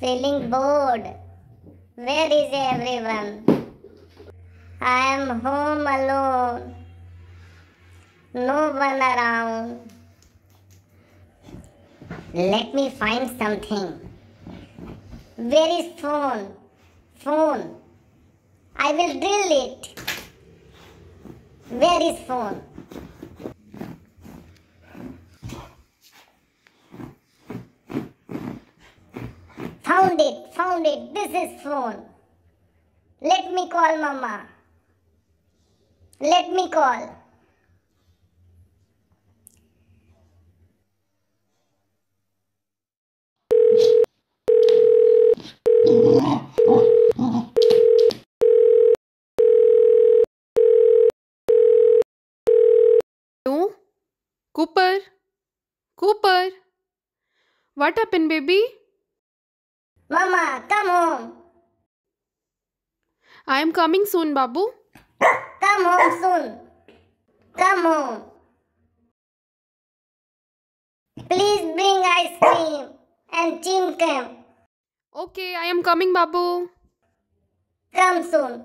feeling bored. Where is everyone? I am home alone. No one around. Let me find something. Where is phone? Phone. I will drill it. Where is phone? Found it, found it. This is phone. Let me call mama. Let me call. Cooper? Cooper? What happened, baby? Mama, come home. I am coming soon, Babu. Come home soon. Come home. Please bring ice cream and chimcam. Okay, I am coming, Babu. Come soon.